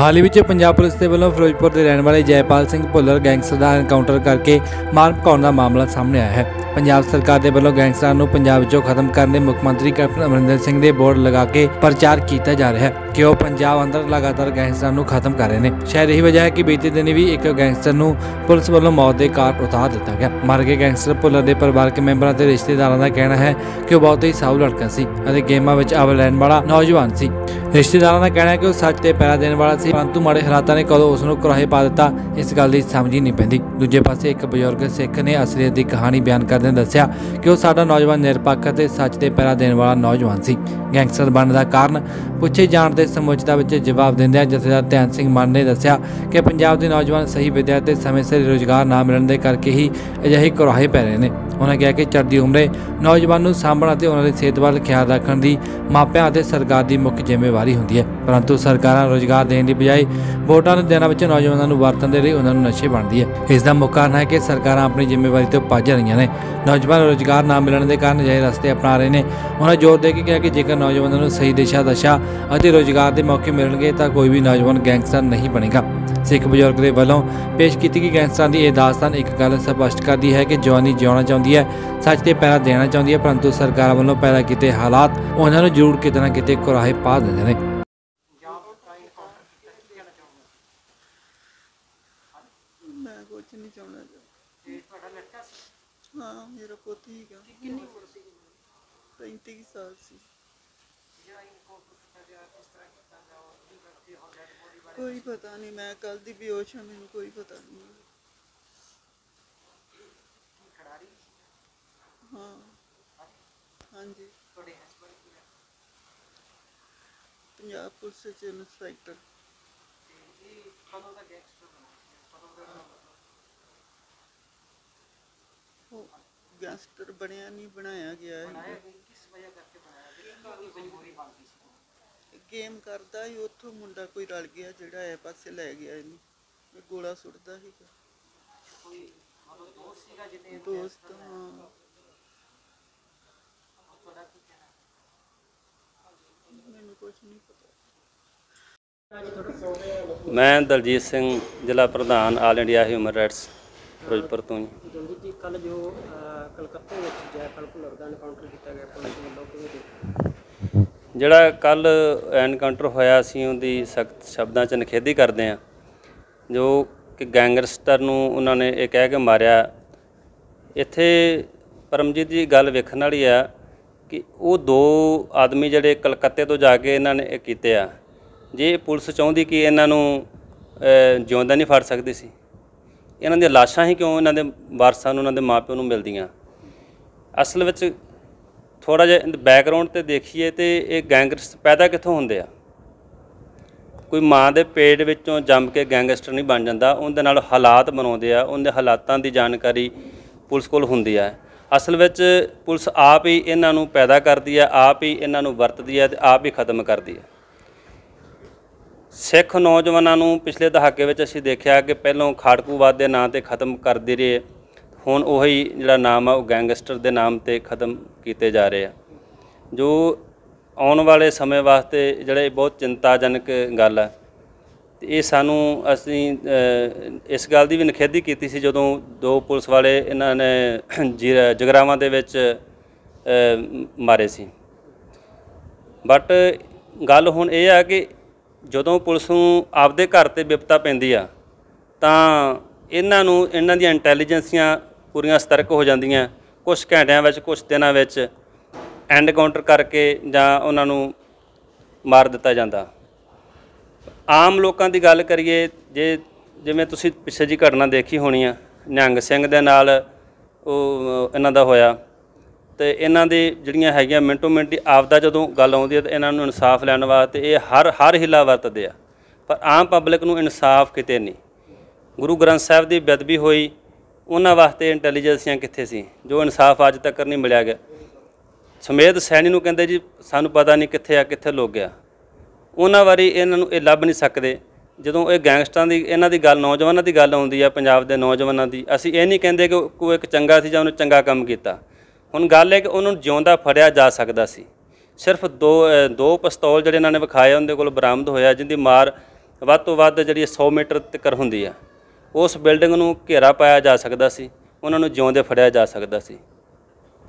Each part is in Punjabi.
ਹਾਲ ਹੀ ਵਿੱਚ ਪੰਜਾਬ ਪੁਲਿਸ ਦੇ ਵੱਲੋਂ ਫਿਰੋਜ਼ਪੁਰ ਦੇ ਰਹਿਣ ਵਾਲੇ ਜੈਪਾਲ ਸਿੰਘ ਭੁੱਲਰ ਗੈਂਗਸਟਰ ਦਾ ਐਨਕਾਊਂਟਰ ਕਰਕੇ ਮਾਰ ਭਕਾਉਣ ਦਾ ਮਾਮਲਾ ਸਾਹਮਣੇ ਆਇਆ ਹੈ। ਪੰਜਾਬ ਸਰਕਾਰ ਦੇ ਵੱਲੋਂ ਗੈਂਗਸਟਰਾਂ ਨੂੰ ਪੰਜਾਬ ਵਿੱਚੋਂ ਖਤਮ ਕਰਨ ਦੇ ਮੁੱਖ ਮੰਤਰੀ ਕੈਪਟਨ ਅਮਰਿੰਦਰ ਸਿੰਘ ਦੇ ਬੋਰਡ ਲਗਾ ਕੇ ਪ੍ਰਚਾਰ ਕੀਤਾ ਜਾ ਰਿਹਾ ਹੈ ਕਿ ਉਹ ਪੰਜਾਬ ਅੰਦਰ ਲਗਾਤਾਰ ਗੈਂਗਸਟਰਾਂ ਨੂੰ ਖਤਮ ਕਰ ਰਹੇ ਨੇ। ਸ਼ਾਇਦ ਇਹੀ ਵਜ੍ਹਾ ਹੈ ਕਿ ਬੀਤੇ ਦਿਨ ਵੀ ਇੱਕ ਗੈਂਗਸਟਰ ਨੂੰ ਪੁਲਿਸ ਵੱਲੋਂ ਮੌਤ ਦੇ ਘਾਟ ਉਤਾਰ ਦਿੱਤਾ ਗਿਆ। ਮਰ ਗਏ ਗੈਂਗਸਟਰ ਭੁੱਲਰ ਦੇ ਪਰਿਵਾਰਕ ਮੈਂਬਰਾਂ ਤੇ ਰਿਸ਼ਤੇਦਾਰਾਂ ਦਾ ਕਹਿਣਾ ਹੈ ਕਿ ਉਹ ਬਹੁਤ ਹੀ ਸਾਊ ਲੜਕਾ ਸੀ ਅਤੇ ਗੇਮਾਂ ਵਿੱਚ ਅਵਲ ਰਹਿਣ ਵਾਲਾ ਨੌਜਵਾਨ ਸੀ। ਰਿਸ਼ਤੇਦਾਰਾਂ ਦਾ ਕਹਿਣਾ ਹੈ ਕਿ ਉਹ ਸੱਚ ਤੇ ਪੈਰਾ ਦੇਣ ਵਾਲਾ ਸੀ। ਪਰੰਤੂ ਮਾੜੇ ਹਾਲਾਤਾਂ ਨੇ ਕਦੋਂ ਉਸ ਨੂੰ ਕੁਰਾਹੇ ਪਾ ਦਿੱਤਾ, ਇਸ ਗੱਲ ਦੀ ਸਮਝ ਹੀ ਨਹੀਂ ਪੈਂਦੀ। ਦੂਜੇ ਪਾਸੇ ਇੱਕ ਬਜ਼ੁਰਗ ਸਿੱਖ ਨੇ ਅਸਲੀਅਤ ਦੀ ਕਹਾਣੀ ਬਿਆਨ ਕਰਦਿਆਂ ਦੱਸਿਆ ਕਿ ਉਹ ਸਾਡਾ ਨੌਜਵਾਨ ਨਿਰਪੱਖ ਅਤੇ ਸੱਚ ਤੇ ਪਹਿਰਾ ਦੇਣ ਵਾਲਾ ਨੌਜਵਾਨ ਸੀ। ਗੈਂਗਸਟਰ ਬਣਨ ਦਾ ਕਾਰਨ ਪੁੱਛੇ ਜਾਣ ਤੇ ਸਮੁੱਚਤਾ ਵਿੱਚ ਜਵਾਬ ਦਿੰਦਿਆਂ ਜਥੇਦਾਰ ਧਿਆਨ ਸਿੰਘ ਮਾਨ ਨੇ ਦੱਸਿਆ ਕਿ ਪੰਜਾਬ ਦੇ ਨੌਜਵਾਨ ਸਹੀ ਵਿਦਿਆ ਤੇ ਸਮੇਂ ਸਿਰ ਰੁਜ਼ਗਾਰ ਨਾ ਮਿਲਣ ਦੇ ਕਰਕੇ ਹੀ ਅਜਿਹੇ ਕੁਰਾਹੇ ਪੈ ਰਹੇ ਨੇ। ਉਹਨਾਂ ਕਿਹਾ ਕਿ ਚੜ੍ਹਦੀ ਉਮਰੇ ਨੌਜਵਾਨ ਨੂੰ ਸਾਂਭਣ ਅਤੇ ਉਹਨਾਂ ਦੀ ਸਿਹਤ ਵੱਲ ਖਿਆਲ ਰੱਖਣ ਦੀ ਮਾਪਿਆਂ ਅਤੇ ਸਰਕਾਰ ਦੀ ਮੁੱਖ ਜ਼ਿੰਮੇਵਾਰੀ ਹੁੰਦੀ ਹੈ। ਪਰੰਤੂ ਸਰਕਾਰਾਂ ਰੁਜ਼ਗਾਰ ਦੇਣ ਦੀ ਬਜਾਏ ਵੋਟਾਂ ਦੇ ਦਿਨਾਂ ਵਿੱਚ ਨੌਜਵਾਨਾਂ ਨੂੰ ਵਰਤਣ ਦੇ ਲਈ ਉਹਨਾਂ ਨੂੰ ਨਸ਼ੇ ਬਣਦੀ ਹੈ। ਇਸ ਦਾ ਮੁੱਖ ਕਾਰਨ ਹੈ ਕਿ ਸਰਕਾਰਾਂ ਆਪਣੀ ਜ਼ਿੰਮੇਵਾਰੀ ਤੋਂ ਭੱਜ ਰਹੀਆਂ ਨੇ। ਨੌਜਵਾਨ ਰੁਜ਼ਗਾਰ ਨਾ ਮਿਲਣ ਦੇ ਕਾਰਨ ਅਜਿਹੇ ਰਸਤੇ ਅਪਣਾ ਰਹੇ ਨੇ। ਉਹਨਾਂ ਜ਼ੋਰ ਦੇ ਕੇ ਕਿਹਾ ਕਿ ਜੇਕਰ ਨੌਜਵਾਨਾਂ ਨੂੰ ਸਹੀ ਦਿਸ਼ਾ, ਦਸ਼ਾ ਅਤੇ ਰੁਜ਼ਗਾਰ ਦੇ ਮੌਕੇ ਮਿਲਣਗੇ ਤਾਂ ਕੋਈ ਵੀ ਨੌਜਵਾਨ ਗੈਂਗਸਟਰ ਨਹੀਂ ਬਣੇਗਾ। ਸਿੱਖ ਬਜ਼ੁਰਗ ਦੇ ਵੱਲੋਂ ਪੇਸ਼ ਕੀਤੀ ਗਈ ਗੈਂਗਸਟਰਾਂ ਦੀ ਇਹ ਦਾਸਤਾਨ ਇੱਕ ਗੱਲ ਸਪਸ਼ਟ ਕਰਦੀ ਹੈ ਕਿ ਜਵਾਨੀ ਜਿਉਣਾ ਚਾਹੁੰਦੀ ਹੈ, ਸੱਚ ਤੇ ਪੈਰਾ ਦੇਣਾ ਚਾਹੁੰਦੀ ਹੈ, ਪਰੰਤੂ ਸਰਕਾਰ ਵੱਲੋਂ ਪੈਦਾ ਕੀਤੇ ਹਾਲਾਤ ਉਹਨਾਂ ਨੂੰ ਜ਼ਰੂਰ ਕਿਤੇ ਨਾ ਕਿਤੇ ਕੁਰਾਹੇ ਪਾ ਦਿੰਦੇ ਨੇ। ਮੈਂ ਕੁਝ ਨਹੀਂ ਚਾਹੁੰਦਾ ਜੀ। ਤੁਹਾਡਾ ਲੜਕਾ ਸੀ? ਹਾਂ ਮੇਰਾ ਪੁੱਤ ਹੀਗਾ। ਕਿੰਨੀ ਉਮਰ ਸੀ? 35 ਕੁ ਸਾਲ ਸੀ। ਜਿਹੜਾ ਇਹ ਕੋਲ ਕੀਤਾ ਗਿਆ ਕਿਸ ਤਰ੍ਹਾਂ ਕੀਤਾ ਗਿਆ ਉਹ ਕੀ ਕਰਕੇ ਹੋ ਗਿਆ ਬੋਡੀ ਬਾਰੇ? ਕੋਈ ਪਤਾ ਨਹੀਂ ਮੈਂ ਕੱਲ ਦੀ ਬੇਹੋਸ਼ ਹਾਂ ਮੈਨੂੰ ਕੋਈ ਪਤਾ ਨਹੀਂ। ਕੀ ਖਿਡਾਰੀ? ਹਾਂ। ਹਾਂਜੀ। ਤੁਹਾਡੇ ਹਸਬੰਦ ਕੀ ਹੈ? ਪੰਜਾਬ ਪੁਲਿਸ ਚ ਇੰਸਪੈਕਟਰ ਤੇ ਇਹ ਕਦੋਂ ਦਾ ਗੈਂਗਸਟਰ ਬਣਾ ਕਦੋਂ ਦਾ ਉਹ ਗੈਂਗਸਟਰ ਬਣਿਆ ਨਹੀਂ ਬਣਾਇਆ ਗਿਆ ਬਣਾਇਆ ਹੈ ਗਿਆ ਕਿਸ ਵਜ੍ਹਾ ਕਰਕੇ ਬਣਾਇਆ? ਗਿਆ ਕੀ ਮਜਬੂਰੀ ਬਣ ਗਈ ਸੀ। ਗੇਮ ਕਰਦਾ ਹੀ ਉੱਥੋਂ ਮੁੰਡਾ ਕੋਈ ਰਲ ਗਿਆ ਜਿਹੜਾ ਇਹ ਪਾਸੇ ਲੈ ਗਿਆ ਇਹਨੂੰ। ਇਹ ਗੋਲਾ ਸੁੱਟਦਾ ਸੀਗਾ। ਕੋਈ ਮਤਲਬ ਦੋਸਤ ਸੀਗਾ ਜਿਹਨੇ ਦੋਸਤ ਹਾਂ। ਬਣਾਇਆ? ਤੁਹਾਡਾ ਕੀ ਕਹਿਣਾ? ਮੈਨੂੰ ਕੁਝ ਨਹੀਂ ਪਤਾ। ਮੈਂ ਦਲਜੀਤ ਸਿੰਘ ਜ਼ਿਲ੍ਹਾ ਪ੍ਰਧਾਨ all India human rights Firozpur ਤੋਂ ਜੀ। ਕੱਲ ਜੋ ਕਲਕੱਤੇ ਵਿੱਚ ਜੈਪਾਲ ਭੁੱਲਰ ਦਾ ਐਨਕਾਊਂਟਰ ਕੀਤਾ ਗਿਆ ਪੁਲਿਸ ਵੱਲੋਂ ਕਿਵੇਂ ਦੇਖਦੇ ਜਿਹੜਾ ਕੱਲ ਐਨਕਾਊਂਟਰ ਹੋਇਆ ਸੀ ਉਹਦੀ ਸਖਤ ਸ਼ਬਦਾਂ 'ਚ ਨਿਖੇਧੀ ਕਰਦੇ ਆ ਜੋ ਕਿ ਗੈਂਗਸਟਰ ਨੂੰ ਉਹਨਾਂ ਨੇ ਇਹ ਕਹਿ ਕੇ ਮਾਰਿਆ। ਇੱਥੇ ਪਰਮਜੀਤ ਜੀ ਗੱਲ ਵੇਖਣ ਵਾਲੀ ਆ ਕਿ ਉਹ ਦੋ ਆਦਮੀ ਜਿਹੜੇ ਕਲਕੱਤੇ ਤੋਂ ਜਾ ਕੇ ਇਹਨਾਂ ਨੇ ਇਹ ਕੀਤੇ ਆ। ਜੇ ਪੁਲਿਸ ਚਾਹੁੰਦੀ ਕਿ ਇਹਨਾਂ ਨੂੰ ਜਿਉਂਦਾ ਨਹੀਂ ਫੜ ਸਕਦੀ ਸੀ। ਇਹਨਾਂ ਦੀਆਂ ਲਾਸ਼ਾਂ ਹੀ ਕਿਉਂ ਇਹਨਾਂ ਦੇ ਵਾਰਸਾਂ ਨੂੰ ਉਹਨਾਂ ਦੇ ਮਾਪਿਆਂ ਨੂੰ ਮਿਲਦੀਆਂ? ਅਸਲ ਵਿੱਚ ਥੋੜਾ ਜਿਹਾ ਬੈਕਗ੍ਰਾਉਂਡ ਤੇ ਦੇਖੀਏ ਤੇ ਇਹ ਗੈਂਗਸਟਰ ਪੈਦਾ ਕਿੱਥੋਂ ਹੁੰਦੇ ਆ? ਕੋਈ ਮਾਂ ਦੇ ਪੇਟ ਵਿੱਚੋਂ ਜੰਮ ਕੇ ਗੈਂਗਸਟਰ ਨਹੀਂ ਬਣ ਜਾਂਦਾ, ਉਹਦੇ ਨਾਲ ਹਾਲਾਤ ਬਣਾਉਂਦੇ ਆ, ਉਹਦੇ ਹਾਲਾਤਾਂ ਦੀ ਜਾਣਕਾਰੀ ਪੁਲਿਸ ਕੋਲ ਹੁੰਦੀ ਆ। ਅਸਲ ਵਿੱਚ ਪੁਲਿਸ ਆਪ ਹੀ ਇਹਨਾਂ ਨੂੰ ਪੈਦਾ ਕਰਦੀ ਆ, ਆਪ ਹੀ ਇਹਨਾਂ ਨੂੰ ਵਰਤਦੀ ਆ ਤੇ ਆਪ ਹੀ ਖਤਮ ਕਰਦੀ ਆ। ਸਿੱਖ ਨੌਜਵਾਨਾਂ ਨੂੰ ਪਿਛਲੇ ਦਹਾਕੇ ਵਿੱਚ ਅਸੀਂ ਦੇਖਿਆ ਕਿ ਪਹਿਲਾਂ ਖਾੜਕੂਵਾਦ ਦੇ ਨਾਂ ਤੇ ਖਤਮ ਕਰਦੇ ਰਹੇ। ਹੁਣ ਉਹੀ ਜਿਹੜਾ ਨਾਮ ਆ, ਉਹ ਗੈਂਗਸਟਰ ਦੇ ਨਾਮ ਤੇ ਖਤਮ ਕੀਤੇ ਜਾ ਰਹੇ ਆ। ਜੋ ਆਉਣ ਵਾਲੇ ਸਮੇਂ ਵਾਸਤੇ ਜਿਹੜੇ ਬਹੁਤ ਚਿੰਤਾਜਨਕ ਗੱਲ ਆ, ਤੇ ਇਹ ਸਾਨੂੰ ਅਸੀਂ ਇਸ ਗੱਲ ਦੀ ਵੀ ਨਿਖੇਧੀ ਕੀਤੀ ਸੀ ਜਦੋਂ ਦੋ ਪੁਲਿਸ ਵਾਲੇ ਇਹਨਾਂ ਨੇ ਜੀ- ਜਗਰਾਵਾਂ ਦੇ ਵਿੱਚ ਮਾਰੇ ਸੀ। ਬਟ ਗੱਲ ਹੁਣ ਇਹ ਆ ਕਿ ਜਦੋਂ ਪੁਲਿਸ ਨੂੰ ਆਪਦੇ ਘਰ ਤੇ ਵਿਪਤਾ ਪੈਂਦੀ ਆ, ਤਾਂ ਇਹਨਾਂ ਨੂੰ, ਇਹਨਾਂ ਦੀਆਂ ਇੰਟੈਲੀਜੈਂਸੀਆਂ ਪੂਰੀਆਂ ਸਤਰਕ ਹੋ ਜਾਂਦੀਆਂ। ਕੁਝ ਘੰਟਿਆਂ ਵਿੱਚ ਕੁਝ ਦਿਨਾਂ ਵਿੱਚ ਐਂਡ ਕਾਊਂਟਰ ਕਰਕੇ ਜਾਂ ਉਹਨਾਂ ਨੂੰ ਮਾਰ ਦਿੱਤਾ ਜਾਂਦਾ। ਆਮ ਲੋਕਾਂ ਦੀ ਗੱਲ ਕਰੀਏ, ਜੇ ਜਿਵੇਂ ਤੁਸੀਂ ਪਿੱਛੇ ਜੀ ਘਟਨਾ ਦੇਖੀ ਹੋਣੀ ਆ, ਨਿਹੰਗ ਸਿੰਘ ਦੇ ਨਾਲ ਉਹ, ਇਹਨਾਂ ਦਾ ਹੋਇਆ। ਤੇ ਇਹਨਾਂ ਦੀ ਜਿਹੜੀਆਂ ਹੈਗੀਆਂ ਮਿੰਟੋ ਮਿੰਟੀ ਆਪਦਾ ਜਦੋਂ ਗੱਲ ਆਉਂਦੀ ਹੈ ਤਾਂ ਇਹਨਾਂ ਨੂੰ ਇਨਸਾਫ ਲੈਣ ਵਾਸਤੇ ਇਹ ਹਰ ਹਰ ਹਿੱਲਾ ਵਰਤਦੇ ਆ। ਪਰ ਆਮ ਪਬਲਿਕ ਨੂੰ ਇਨਸਾਫ ਕਿਤੇ ਨਹੀਂ। ਗੁਰੂ ਗ੍ਰੰਥ ਸਾਹਿਬ ਦੀ ਬੇਅਦਬੀ ਹੋਈ, ਉਹਨਾਂ ਵਾਸਤੇ ਇੰਟੈਲੀਜੈਂਸੀਆਂ ਕਿੱਥੇ ਸੀ, ਜੋ ਇਨਸਾਫ ਅੱਜ ਤੱਕ ਨਹੀਂ ਮਿਲਿਆ ਗਿਆ। ਸਮੇਤ ਸੈਣੀ ਨੂੰ ਕਹਿੰਦੇ ਜੀ, ਸਾਨੂੰ ਪਤਾ ਨਹੀਂ ਕਿੱਥੇ ਆ, ਕਿੱਥੇ ਲੋਕ ਗਿਆ ਉਹਨਾਂ ਵਾਰੀ ਇਹਨਾਂ ਨੂੰ ਇਹ ਲੱਭ ਨਹੀਂ ਸਕਦੇ। ਜਦੋਂ ਇਹ ਗੈਂਗਸਟਰਾਂ ਦੀ, ਇਹਨਾਂ ਦੀ ਗੱਲ, ਨੌਜਵਾਨਾਂ ਦੀ ਗੱਲ ਆਉਂਦੀ ਆ, ਪੰਜਾਬ ਦੇ ਨੌਜਵਾਨਾਂ ਦੀ, ਅਸੀਂ ਇਹ ਨਹੀਂ ਕਹਿੰਦੇ ਕਿ ਕੋਈ ਇੱਕ ਚੰਗਾ ਸੀ ਜਾਂ ਉਹਨੇ ਚੰਗਾ ਕੰਮ ਕੀਤਾ। ਹੁਣ ਗੱਲ ਹੈ ਕਿ ਉਹਨੂੰ ਜਿਉਂਦਾ ਫੜਿਆ ਜਾ ਸਕਦਾ ਸੀ। ਸਿਰਫ ਦੋ ਦੋ ਪਿਸਤੌਲ ਜਿਹੜੇ ਇਹਨਾਂ ਨੇ ਵਿਖਾਏ, ਉਹਦੇ ਕੋਲ ਬਰਾਮਦ ਹੋਇਆ ਜਿੰਦੀ ਮਾਰ ਵੱਧ ਤੋਂ ਵੱਧ ਜਿਹੜੀ 100 ਮੀਟਰ ਤੱਕ ਹੁੰਦੀ ਆ। ਉਸ ਬਿਲਡਿੰਗ ਨੂੰ ਘੇਰਾ ਪਾਇਆ ਜਾ ਸਕਦਾ ਸੀ, ਉਹਨਾਂ ਨੂੰ ਜਿਉਂਦੇ ਫੜਿਆ ਜਾ ਸਕਦਾ ਸੀ।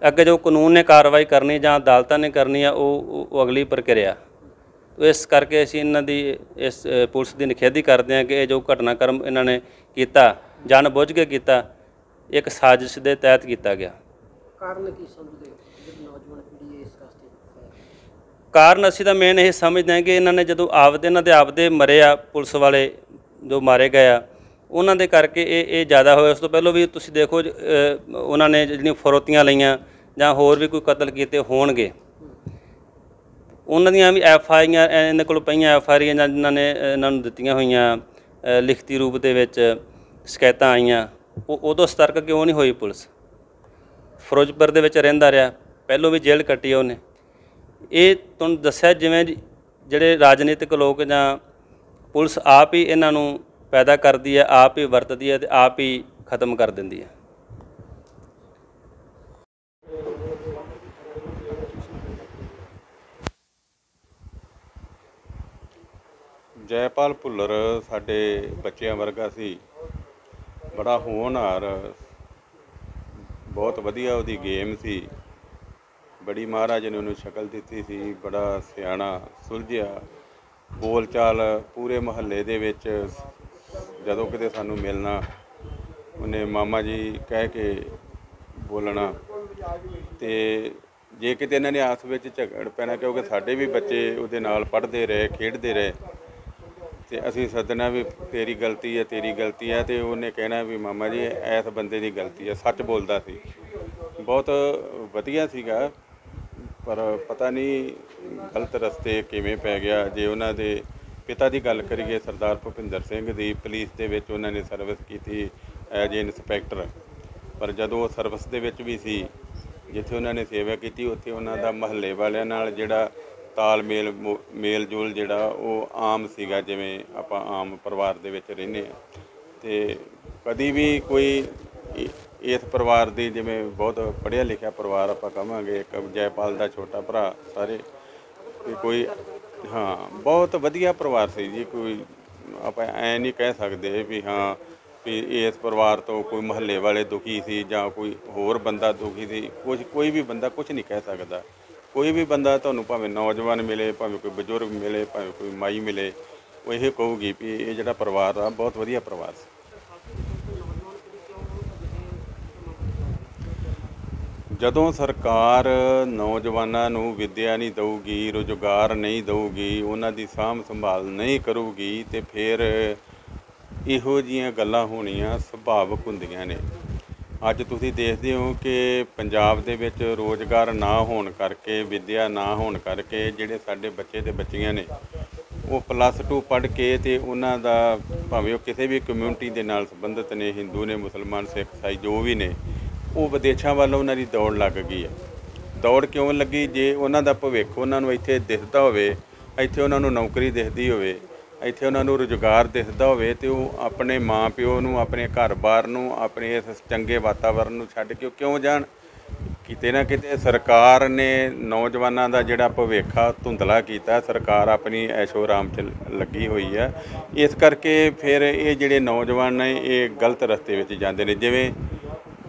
ਅੱਗੇ ਜੋ ਕਾਨੂੰਨ ਨੇ ਕਾਰਵਾਈ ਕਰਨੀ ਜਾਂ ਅਦਾਲਤਾਂ ਨੇ ਕਰਨੀ ਆ, ਉਹ, ਉਹ- ਅਗਲੀ ਪ੍ਰਕਿਰਿਆ। ਇਸ ਕਰਕੇ ਅਸੀਂ ਇਹਨਾਂ ਦੀ, ਇਸ ਪੁਲਿਸ ਦੀ ਨਿਖੇਧੀ ਕਰਦੇ ਹਾਂ ਕਿ ਇਹ ਜੋ ਘਟਨਾਕ੍ਰਮ ਇਹਨਾਂ ਨੇ ਕੀਤਾ ਜਾਣ ਬੁੱਝ ਕੇ ਕੀਤਾ, ਇੱਕ ਸਾਜ਼ਿਸ਼ ਦੇ ਤਹਿਤ ਕੀਤਾ ਗਿਆ। ਕਾਰਨ ਕੀ ਸਮਝਦੇ ਹੋ ਜਿਹੜੀ ਨੌਜਵਾਨ ਪੀੜ੍ਹੀ ਇਸ ਵਾਸਤੇ ਕਾਰਨ ਅਸੀਂ ਤਾਂ ਮੇਨ ਇਹ ਸਮਝਦੇ ਹਾਂ ਕਿ ਇਹਨਾਂ ਨੇ ਜਦੋਂ ਆਪਦੇ, ਇਹਨਾਂ ਦੇ ਆਪਦੇ ਮਰੇ ਆ, ਪੁਲਿਸ ਵਾਲੇ ਜੋ ਮਾਰੇ ਗਏ ਆ, ਉਹਨਾਂ ਦੇ ਕਰਕੇ ਇਹ ਇਹ ਜ਼ਿਆਦਾ ਹੋਇਆ। ਉਸ ਤੋਂ ਪਹਿਲਾਂ ਵੀ ਤੁਸੀਂ ਦੇਖੋ ਉਹਨਾਂ ਨੇ ਜਿਹੜੀਆਂ ਫਰੋਤੀਆਂ ਲਈਆਂ ਜਾਂ ਹੋਰ ਵੀ ਕੋਈ ਕਤਲ ਕੀਤੇ ਹੋਣਗੇ। ਉਹਨਾਂ ਦੀਆਂ ਵੀ ਐਫ ਆਈਆਂ ਇਹਨਾਂ ਕੋਲ ਪਈਆਂ ਐਫ ਆਈਆਂ ਜਾਂ ਜਿਨ੍ਹਾਂ ਨੇ ਇਹਨਾਂ ਨੂੰ ਦਿੱਤੀਆਂ ਹੋਈਆਂ ਲਿਖਤੀ ਰੂਪ ਦੇ ਵਿੱਚ ਸ਼ਿਕਾਇਤਾਂ ਆਈਆਂ, ਉਹ, ਉਦੋਂ ਸਤਰਕ ਕਿਉਂ ਨਹੀਂ ਹੋਈ ਪੁਲਿਸ? ਫਿਰੋਜ਼ਪੁਰ ਦੇ ਵਿੱਚ ਰਹਿੰਦਾ ਰਿਹਾ, ਪਹਿਲੋਂ ਵੀ ਜੇਲ੍ਹ ਕੱਟੀ ਆ ਉਹਨੇ। ਇਹ ਤੁਹਾਨੂੰ ਦੱਸਿਆ ਜਿਵੇਂ ਜਿਹੜੇ ਰਾਜਨੀਤਿਕ ਲੋਕ ਜਾਂ ਪੁਲਿਸ ਆਪ ਹੀ ਇਹਨਾਂ ਨੂੰ ਪੈਦਾ ਕਰਦੀ ਹੈ ਆਪ ਹੀ ਵਰਤਦੀ ਹੈ ਤੇ ਆਪ ਹੀ ਖਤਮ ਕਰ ਦਿੰਦੀ ਹੈ ਜੈਪਾਲ ਭੁੱਲਰ ਸਾਡੇ ਬੱਚਿਆਂ ਵਰਗਾ ਸੀ। ਬੜਾ ਹੋਣਹਾਰ ਬਹੁਤ ਵਧੀਆ ਉਹਦੀ ਗੇਮ ਸੀ। ਬੜੀ ਮਹਾਰਾਜ ਨੇ ਉਹਨੂੰ ਸ਼ਕਲ ਦਿੱਤੀ ਸੀ। ਬੜਾ ਸਿਆਣਾ, ਸੁਲਝਿਆ। ਬੋਲਚਾਲ ਪੂਰੇ ਮਹੱਲੇ ਦੇ ਵਿੱਚ ਜਦੋਂ ਕਿਤੇ ਸਾਨੂੰ ਮਿਲਣਾ, ਉਹਨੇ ਮਾਮਾ ਜੀ ਕਹਿ ਕੇ ਬੋਲਣਾ। ਤੇ ਜੇ ਕਿਤੇ ਇਹਨਾਂ ਨੇ ਆਸ ਵਿੱਚ ਝਗੜ ਪੈਣਾ, ਕਿਉਂਕਿ ਸਾਡੇ ਵੀ ਬੱਚੇ ਉਹਦੇ ਨਾਲ ਪੜ੍ਹਦੇ ਰਹੇ, ਖੇਡਦੇ ਰਹੇ ਤੇ ਅਸੀਂ ਸੱਦਣਾ ਵੀ ਤੇਰੀ ਗਲਤੀ ਹੈ, ਤੇਰੀ ਗਲਤੀ ਹੈ ਤੇ ਉਹਨੇ ਕਹਿਣਾ ਵੀ ਮਾਮਾ ਜੀ ਐਸ ਬੰਦੇ ਦੀ ਗਲਤੀ ਹੈ, ਸੱਚ ਬੋਲਦਾ ਸੀ। ਬਹੁਤ ਵਧੀਆ ਸੀਗਾ, ਪਰ ਪਤਾ ਨਹੀਂ ਗਲਤ ਰਸਤੇ ਕਿਵੇਂ ਪੈ ਗਿਆ। ਜੇ ਉਹਨਾਂ ਦੇ ਪਿਤਾ ਦੀ ਗੱਲ ਕਰੀਏ, ਸਰਦਾਰ ਭੁਪਿੰਦਰ ਸਿੰਘ ਦੀ ਪੁਲਿਸ ਦੇ ਵਿੱਚ ਉਹਨਾਂ ਨੇ ਸਰਵਿਸ ਕੀਤੀ ਐਜ ਇਨਸਪੈਕਟਰ ਪਰ ਜਦੋਂ ਉਹ ਸਰਵਿਸ ਦੇ ਵਿੱਚ ਵੀ ਸੀ, ਜਿੱਥੇ ਉਹਨਾਂ ਨੇ ਸੇਵਾ ਕੀਤੀ, ਉੱਥੇ ਉਹਨਾਂ ਦਾ ਮਹੱਲੇ ਵਾਲਿਆਂ ਨਾਲ ਜਿਹੜਾ ਤਾਲਮੇਲ ਮੋ- ਮੇਲ ਜੋਲ ਜਿਹੜਾ ਉਹ ਆਮ ਸੀਗਾ, ਜਿਵੇਂ ਆਪਾਂ ਆਮ ਪਰਿਵਾਰ ਦੇ ਵਿੱਚ ਰਹਿੰਦੇ ਆ ਤੇ ਕਦੀ ਵੀ ਕੋਈ ਇਸ ਪਰਿਵਾਰ ਦੀ ਜਿਵੇਂ ਬਹੁਤ ਪੜ੍ਹਿਆ ਲਿਖਿਆ ਪਰਿਵਾਰ ਆਪਾਂ ਕਹਾਂਗੇ, ਇੱਕ ਜੈਪਾਲ ਦਾ ਛੋਟਾ ਭਰਾ, ਸਾਰੇ ਵੀ ਕੋਈ, ਹਾਂ, ਬਹੁਤ ਵਧੀਆ ਪਰਿਵਾਰ ਸੀ ਜੀ, ਕੋਈ ਆਪਾਂ ਐ ਨਹੀਂ ਕਹਿ ਸਕਦੇ ਵੀ ਹਾਂ, ਵੀ ਇਸ ਪਰਿਵਾਰ ਤੋਂ ਕੋਈ ਮਹੱਲੇ ਵਾਲੇ ਦੁਖੀ ਸੀ ਜਾਂ ਕੋਈ ਹੋਰ ਬੰਦਾ ਦੁਖੀ ਸੀ ਕੁਝ ਕੋਈ ਵੀ ਬੰਦਾ ਕੁਝ ਨਹੀਂ ਕਹਿ ਸਕਦਾ। ਕੋਈ ਵੀ ਬੰਦਾ ਤੁਹਾਨੂੰ ਭਾਵੇਂ ਨੌਜਵਾਨ ਮਿਲੇ, ਭਾਵੇਂ ਕੋਈ ਬਜ਼ੁਰਗ ਮਿਲੇ, ਭਾਵੇਂ ਕੋਈ ਮਾਈ ਮਿਲੇ, ਉਹ ਇਹ ਕਹੂਗੀ ਵੀ ਇਹ ਜਿਹੜਾ ਪਰਿਵਾਰ ਆ, ਬਹੁਤ ਵਧੀਆ ਪਰਿਵਾਰ ਸੀ। ਜਦੋਂ ਸਰਕਾਰ ਨੌਜਵਾਨਾਂ ਨੂੰ ਵਿੱਦਿਆ ਨਹੀਂ ਦੇਊਗੀ, ਰੁਜ਼ਗਾਰ ਨਹੀਂ ਦੇਊਗੀ, ਉਹਨਾਂ ਦੀ ਸਾਂਭ ਸੰਭਾਲ ਨਹੀਂ ਕਰੂਗੀ, ਤੇ ਫਿਰ ਇਹੋ ਜੀਆਂ ਗੱਲਾਂ ਹੋਣੀਆਂ ਸੁਭਾਵਿਕ ਹੁੰਦੀਆਂ ਨੇ। ਅੱਜ ਤੁਸੀਂ ਦੇਖਦੇ ਹੋ ਕਿ ਪੰਜਾਬ ਦੇ ਵਿੱਚ ਰੋਜ਼ਗਾਰ ਨਾ ਹੋਣ ਕਰਕੇ, ਵਿੱਦਿਆ ਨਾ ਹੋਣ ਕਰਕੇ ਜਿਹੜੇ ਸਾਡੇ ਬੱਚੇ ਤੇ ਬੱਚੀਆਂ ਨੇ, ਉਹ ਪਲੱਸ 2 ਪੜ੍ਹ ਕੇ ਤੇ ਉਹਨਾਂ ਦਾ ਭਾਵੇਂ ਉਹ ਕਿਸੇ ਵੀ ਕਮਿਊਨਿਟੀ ਦੇ ਨਾਲ ਸੰਬੰਧਿਤ ਨੇ, ਹਿੰਦੂ ਨੇ, ਮੁਸਲਮਾਨ, ਸਿੱਖ ਇਸਾਈ ਜੋ ਵੀ ਨੇ, ਉਹ ਵਿਦੇਸ਼ਾਂ ਵੱਲ ਉਹਨਾਂ ਦੀ ਦੌੜ ਲੱਗ ਗਈ ਹੈ। ਦੌੜ ਕਿਉਂ ਲੱਗੀ? ਜੇ ਉਹਨਾਂ ਦਾ ਭਵਿੱਖ ਉਹਨਾਂ ਨੂੰ ਇੱਥੇ ਦਿਖਦਾ ਹੋਵੇ, ਇੱਥੇ ਉਹਨਾਂ ਨੂੰ ਨੌਕਰੀ ਦਿਖਦੀ ਹੋਵੇ ਇੱਥੇ ਉਹਨਾਂ ਨੂੰ ਰੁਜ਼ਗਾਰ ਦਿਸਦਾ ਹੋਵੇ ਤੇ ਉਹ ਆਪਣੇ ਮਾਂ ਪਿਓ ਨੂੰ, ਆਪਣੇ ਘਰ-ਬਾਰ ਨੂੰ, ਆਪਣੇ ਇਸ ਚੰਗੇ ਵਾਤਾਵਰਣ ਨੂੰ ਛੱਡ ਕੇ ਉਹ ਕਿਉਂ ਜਾਣ? ਕਿਤੇ ਨਾ ਕਿਤੇ ਸਰਕਾਰ ਨੇ ਨੌਜਵਾਨਾਂ ਦਾ ਜਿਹੜਾ ਭਵਿੱਖ ਆ ਧੁੰਦਲਾ ਕੀਤਾ, ਸਰਕਾਰ ਆਪਣੀ ਐਸ਼ੋ ਆਰਾਮ 'ਚ ਲੱਗੀ ਹੋਈ ਹੈ। ਇਸ ਕਰਕੇ ਫਿਰ ਇਹ ਜਿਹੜੇ ਨੌਜਵਾਨ ਨੇ, ਇਹ ਗਲਤ ਰਸਤੇ ਵਿੱਚ ਜਾਂਦੇ ਨੇ। ਜਿਵੇਂ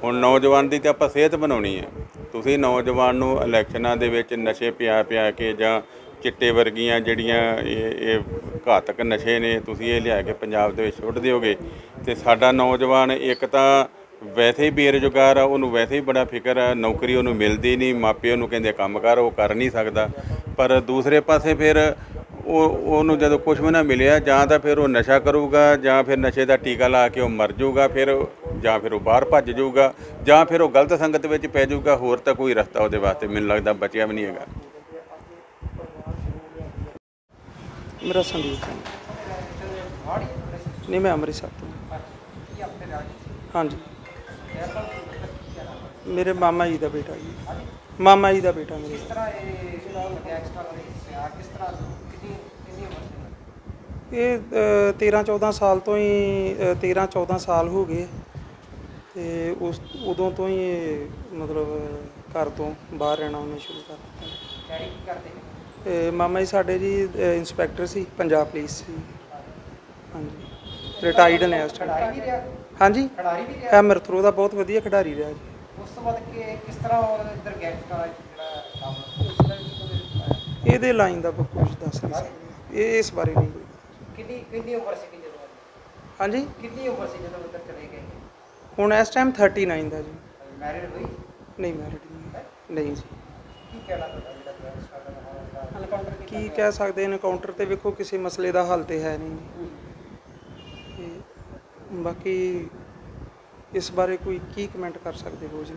ਹੁਣ ਨੌਜਵਾਨ ਦੀ ਤੇ ਆਪਾਂ ਸਿਹਤ ਬਣਾਉਣੀ ਹੈ। ਤੁਸੀਂ ਨੌਜਵਾਨ ਨੂੰ ਇਲੈਕਸ਼ਨਾਂ ਦੇ ਵਿੱਚ ਨਸ਼ੇ ਪਿਆ ਪਿਆ ਕੇ ਜਾਂ ਚਿੱਟੇ ਵਰਗੀਆਂ ਜਿਹੜੀਆਂ ਇਹ ਇਹ ਘਾਤਕ ਨਸ਼ੇ ਨੇ, ਤੁਸੀਂ ਇਹ ਲਿਆ ਕੇ ਪੰਜਾਬ ਦੇ ਵਿੱਚ ਸੁੱਟ ਦਿਓਗੇ। ਤੇ ਸਾਡਾ ਨੌਜਵਾਨ ਇੱਕ ਤਾਂ ਵੈਸੇ ਹੀ ਬੇਰੁਜ਼ਗਾਰ ਆ, ਉਹਨੂੰ ਵੈਸੇ ਹੀ ਬੜਾ ਫਿਕਰ ਆ, ਨੌਕਰੀ ਉਹਨੂੰ ਮਿਲਦੀ ਨਹੀਂ, ਮਾਪੇ ਉਹਨੂੰ ਕਹਿੰਦੇ ਕੰਮ ਕਰ ਉਹ ਕਰ ਨਹੀਂ ਸਕਦਾ। ਪਰ ਦੂਸਰੇ ਪਾਸੇ ਫਿਰ ਉਹ, ਉਹਨੂੰ ਜਦੋਂ ਕੁਝ ਵੀ ਨਾ ਮਿਲਿਆ, ਜਾਂ ਤਾਂ ਫਿਰ ਉਹ ਨਸ਼ਾ ਕਰੂਗਾ, ਜਾਂ ਫਿਰ ਨਸ਼ੇ ਦਾ ਟੀਕਾ ਲਾ ਕੇ ਉਹ ਮਰ ਜਾਊਗਾ ਫਿਰ ਜਾਂ ਫਿਰ ਉਹ ਬਾਹਰ ਭੱਜ ਜਾਊਗਾ ਜਾਂ ਫਿਰ ਉਹ ਗਲਤ ਸੰਗਤ ਵਿੱਚ ਪੈ ਜਾਊਗਾ ਹੋਰ ਤਾਂ ਕੋਈ ਰਸਤਾ ਉਹਦੇ ਵਾਸਤੇ ਮੈਨੂੰ ਲੱਗਦਾ ਬਚਿਆ ਵੀ ਨਹੀਂ ਹੈਗਾ। ਮੇਰਾ ਸੰਦੀਪ ਸਿੰਘ। ਨਹੀਂ ਮੈਂ ਅੰਮ੍ਰਿਤਸਰ ਤੋਂ। ਹਾਂਜੀ। ਮੇਰੇ ਮਾਮਾ ਜੀ ਦਾ ਬੇਟਾ ਜੀ। ਮਾਮਾ ਜੀ ਦਾ ਬੇਟਾ ਮੇਰੇ। ਇਹ 13 14 ਸਾਲ ਤੋਂ ਹੀ 13 14 ਸਾਲ ਹੋ ਗਏ। ਤੇ ਉਸ ਉਦੋਂ ਤੋਂ ਹੀ ਮਤਲਬ ਘਰ ਤੋਂ ਬਾਹਰ ਰਹਿਣਾ ਉਹਨੇ ਸ਼ੁਰੂ ਕਰ ਦਿੱਤਾ। ਇਹ ਮਾਮਾ ਜੀ ਸਾਡੇ ਜੀ ਇੰਸਪੈਕਟਰ ਸੀ ਪੰਜਾਬ ਪੁਲਿਸ ਸੀ। ਹਾਂਜੀ। ਰਿਟਾਇਰਡ ਨੇ ਇਸ ਖਿਡਾਰੀ ਟਾਈਮ ਵੀ ਰਿਹਾ? ਹਾਂਜੀ। ਖਿਡਾਰੀ ਵੀ ਰਿਹਾ? ਹੈਮਰ ਥਰੋ ਦਾ ਬਹੁਤ ਵਧੀਆ ਖਿਡਾਰੀ ਰਿਹਾ ਜੀ। ਉਸ ਤੋਂ ਬਾਅਦ ਕਿ ਕਿਸ ਤਰ੍ਹਾਂ ਉਹ ਇੱਧਰ ਗੈਂਗਸਟਰ ਜਿਹੜਾ ਉਸ ਉਹਦੇ। ਇਹਦੇ ਲਾਈਨ ਦਾ ਕੁਝ ਦੱਸ ਨਹੀਂ ਸਕਦੇ। ਇਹ ਇਸ ਬਾਰੇ ਨਹੀਂ। ਕਿੰਨੀ ਕਿੰਨੀ ਉਮਰ ਸੀ ਜਦੋਂ? ਹਾਂਜੀ? ਕਿੰਨੀ ਉਮਰ ਸੀ ਜਦੋਂ ਉੱਧਰ ਚਲੇ ਗਏ? ਹੁਣ ਇਸ ਟਾਈਮ 39 ਦਾ ਜੀ। ਮੈਰਿਡ ਹੋਈ? ਨਹੀਂ ਮੈਰਿਡ ਨਹੀਂ। ਨਹੀਂ ਜੀ। ਕੀ ਕਹਿਣਾ ਤੁਹਾਡਾ ਜਿਹੜਾ ਗੈਂਗਸਟਰ ਦਾ ਮਾਮਲਾ ਐਨਕਾਊਂਟਰ ਕੀਤਾ ਕੀ ਕਹਿ ਸਕਦੇ ਇਨਕਾਊਂਟਰ ਤੇ ਵੇਖੋ ਕਿਸੇ ਮਸਲੇ ਦਾ ਹੱਲ ਤੇ ਹੈ ਨਹੀਂ। ਤੇ ਬਾਕੀ ਇਸ ਬਾਰੇ ਕੋਈ ਕੀ ਕਮੈਂਟ ਕਰ ਸਕਦੇ ਹੋ ਜੀ?